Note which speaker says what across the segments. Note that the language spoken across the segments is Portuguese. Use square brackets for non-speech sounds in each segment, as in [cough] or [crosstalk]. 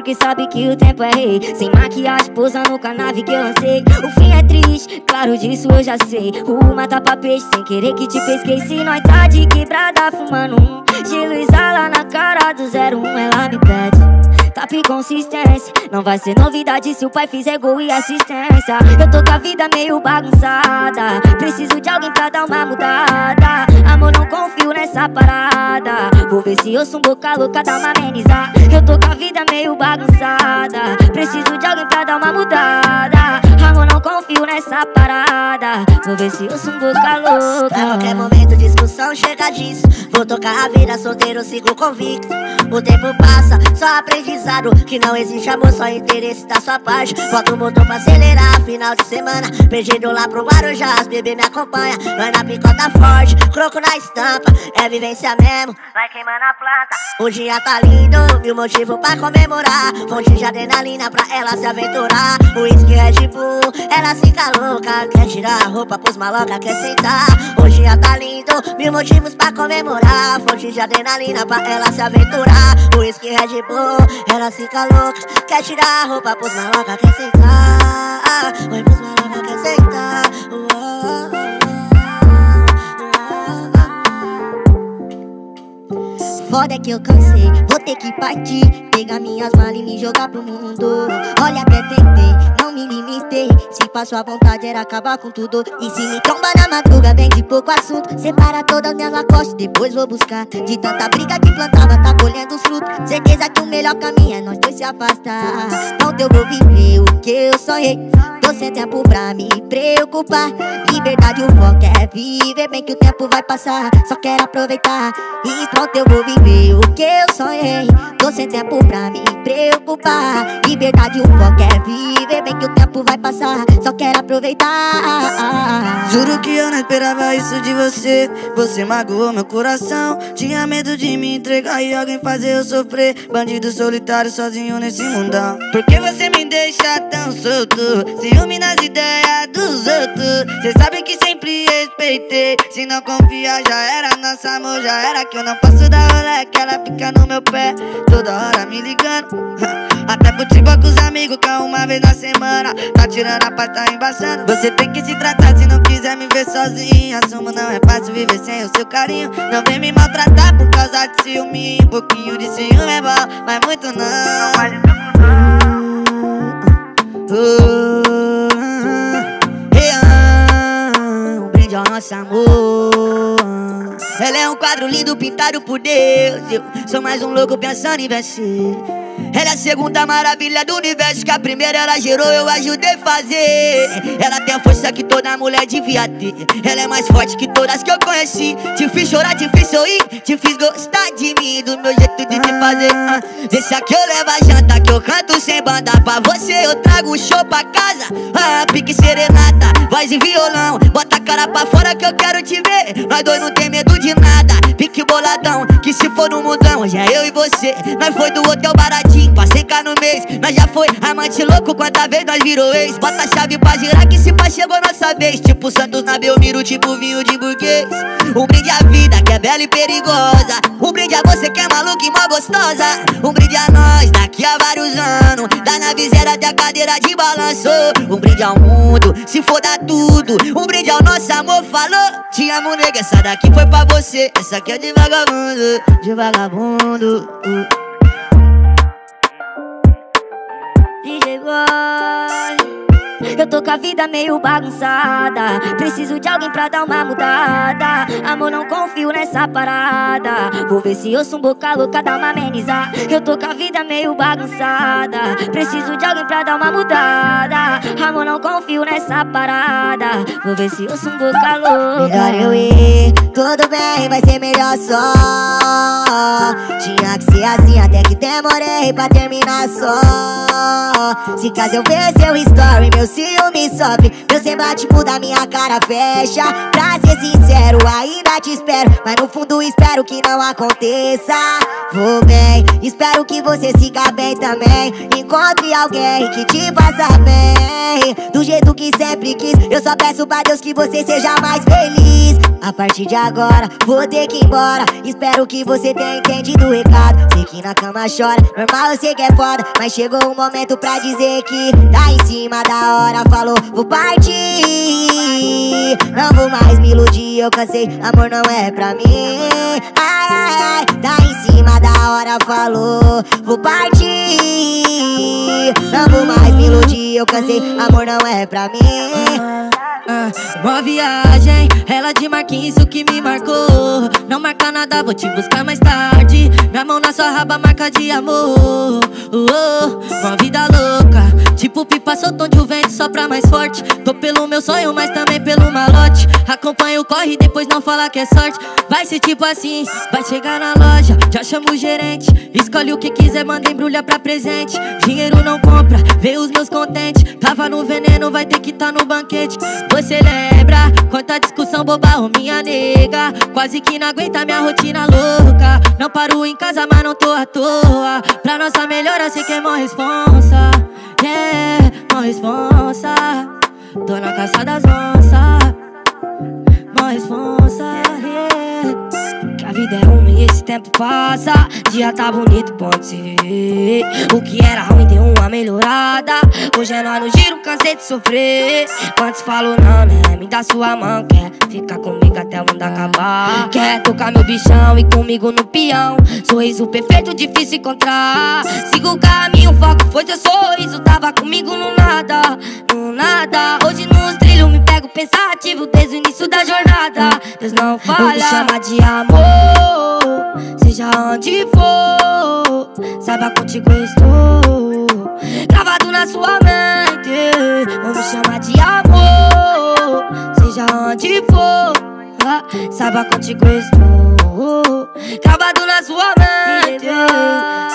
Speaker 1: porque sabe que o tempo é rei. Sem maquiagem, posando com a nave que eu lancei. O fim é triste, claro disso eu já sei. O mata pra peixe sem querer que te pesquei. Se nós tá de quebrada fumando um. Gelo lá na cara do 01, ela me pede. Tapa consistência Não vai ser novidade se o pai fizer gol e assistência Eu tô com a vida meio bagunçada Preciso de alguém pra dar uma mudada Amor, não Vou ver se eu sou um boca louca, dá uma amenizar Eu tô com a vida meio bagunçada. Preciso de alguém pra dar uma mudada confio nessa parada. Vou ver se eu sou um boca louca.
Speaker 2: A qualquer momento discussão chega disso. Vou tocar a vida solteiro, sigo convicto. O tempo passa, só aprendizado. Que não existe amor, só interesse da sua parte. Bota o motor pra acelerar, final de semana. Perdido lá pro Guarujá, as bebê me acompanha. Nós na picota forte, croco na estampa. É vivência mesmo, vai queimando a planta O dia tá lindo, mil motivo pra comemorar. Fonte de adrenalina pra ela se aventurar. O uísque Red Bull, ela fica louca Quer tirar a roupa pros maloca, quer sentar. O dia tá lindo, mil motivos pra comemorar. Fonte de adrenalina pra ela se aventurar. Uísque Red Bull, ela fica louca Quer tirar a roupa pros maloca, quer sentar. Oi pros maloca, quer sentar.
Speaker 3: Foda que eu cansei, vou ter que partir. Pegar minhas malas e me jogar pro mundo. Olha, até tentei, me limitei Se passou a vontade era acabar com tudo. E se me tromba na madruga, vem de pouco assunto. Separa todas minhas lacoste, depois vou buscar. De tanta briga que plantava, tá colhendo os frutos. Certeza que o melhor caminho é nós dois se afastar. Ontem eu vou viver o que eu sonhei Tô sem tempo pra me preocupar. Liberdade, o foco é viver bem que o tempo vai passar. Só quero aproveitar. E pronto, eu vou viver o que eu sonhei. Tô sem tempo pra me preocupar. Liberdade, o foco é viver bem que o tempo vai passar. Só quero aproveitar.
Speaker 4: Juro que eu não esperava isso de você. Você magoou meu coração. Tinha medo de me entregar e alguém fazer eu sofrer. Bandido solitário sozinho nesse mundão. Por que você me deixa tão solto? Ciúme nas ideias dos outros. Cê sabe que sempre respeitei. Se não confiar já era Nosso amor já era Que eu não posso dar rolê que ela fica no meu pé Toda hora me ligando. [laughs] Até futebol com os amigos, cá uma vez na semana. Tá tirando a paz, tá embaçando. Você tem que se tratar se não quiser me ver sozinha. Assumo, não é fácil viver sem o seu carinho. Não vem me maltratar por causa de ciúme. Um pouquinho de ciúme é bom, mas muito não. Não faz isso
Speaker 3: Um nosso amor ela é um quadro lindo pintado por Deus. Eu sou mais um louco pensando em vencer. Ela é a segunda maravilha do universo Que a primeira ela gerou, eu ajudei fazer. Ela tem a força que toda mulher devia ter. Ela é mais forte que todas que eu conheci. Te fiz chorar, te fiz sorrir Te fiz gostar de mim, do meu jeito de te fazer. Deixa que eu levo a janta, que eu canto sem banda. Pra você eu trago show pra casa. Ah, Pique serenata, voz e violão. Bota a cara pra fora que eu quero te ver. Nós dois não tem medo de nada. Pique boladão, que se for no mundão Já é eu e você, nós foi do hotel baratinho passei no mês. Nós já foi amante louco, quanta vez nós virou ex. Bota a chave pra girar que se pá chegou nossa vez. Tipo Santos na Belmiro, tipo vinho de burguês. Um brinde à vida que é bela e perigosa. Um brinde a você que é maluca e mó gostosa. Um brinde a nós daqui a vários anos. Da navizeira até a cadeira de balanço. Um brinde ao mundo, se for dar tudo. Um brinde ao nosso amor, falou. Te amo nega, essa daqui foi pra você. Essa aqui é de vagabundo, de vagabundo. Uh.
Speaker 1: DJ Boy eu tô com a vida meio bagunçada. Preciso de alguém pra dar uma mudada. Amor, não confio nessa parada. Vou ver se eu sou um boca louca, dá uma amenizar Eu tô com a vida meio bagunçada. Preciso de alguém pra dar uma mudada. Amor, não confio nessa parada. Vou ver se eu sou um boca louca.
Speaker 3: Melhor eu ir, tudo bem, vai ser melhor só. Tinha que ser assim até que demorei pra terminar só Se caso eu ver seu story, meu ciúme sofre Meu semblante muda, minha cara fecha Pra ser sincero, ainda te espero Mas no fundo espero que não aconteça Vou bem, espero que você siga bem também Encontre alguém que te faça bem Do jeito que sempre quis Eu só peço pra Deus que você seja mais feliz A partir de agora, vou ter que ir embora Espero que você tenha entendido o recado. Sei que na cama chora, normal eu sei que é foda. Mas chegou o momento pra dizer que tá em cima da hora. Falou, vou partir. Não vou mais me iludir, eu cansei. Amor não é pra mim. Ai, ai, ai, tá em cima da hora. Falou, vou partir. Não vou mais me iludir, eu cansei. Amor não é pra mim.
Speaker 5: Ah, uma viagem, ela de marquinhos, isso que me marcou. Não marca nada, vou te buscar mais tarde. Minha mão na sua raba, marca de amor. Oh, oh, uma vida louca, tipo pipa soltão de um vento só pra mais forte. Tô pelo meu sonho, mas também pelo malote. Acompanha o corre, depois não fala que é sorte. Vai ser tipo assim, vai chegar na loja, já chama o gerente. Escolhe o que quiser, manda embrulha pra presente. Dinheiro não compra, vê os meus contentes. Tava no veneno, vai ter que tá no banquete. Você lembra quanta discussão boba, ô minha nega? Quase que não aguenta minha rotina louca. Não paro em casa, mas não tô à toa. Pra nossa melhora, sei que é mó responsa. Yeah, mó responsa. Tô na caça das onças. Mó responsa, vida é uma e esse tempo passa. Dia tá bonito, pode ser. O que era ruim deu uma melhorada. Hoje é nós no giro, cansei de sofrer. Quantos falam não, né? Me dá sua mão, quer ficar comigo até o mundo acabar. Quer tocar meu bichão e comigo no peão. Sorriso perfeito, difícil encontrar. Sigo o caminho, foco foi seu sorriso. Tava comigo no nada, no nada. Hoje nos trilhos me pego início da jornada. Deus não falha. Me chama de amor, seja onde for. Saiba contigo estou. Gravado na sua mente. Vou me chamar de amor, seja onde for. Saiba contigo estou. Gravado na sua mente.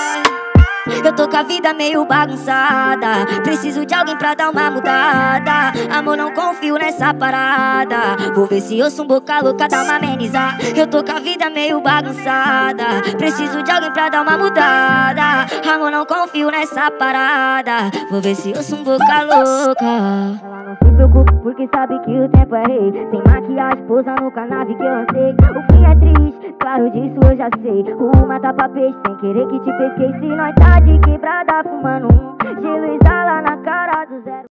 Speaker 1: Eu tô com a vida meio bagunçada. Preciso de alguém pra dar uma mudada. Amor, não confio nessa parada. Vou ver se eu sou um boca louca, dá uma amenizar. Eu tô com a vida meio bagunçada. Preciso de alguém pra dar uma mudada. Amor, não confio nessa parada. Vou ver se eu sou um boca louca. Porque sabe que o tempo é rei. Sem maquiagem, pousa no canave que eu lancei. O fim é triste, claro disso eu já sei. O mata pra peixe sem querer que te pesquei. Se nós tá de quebrada fumando um gelo exala na cara do zero.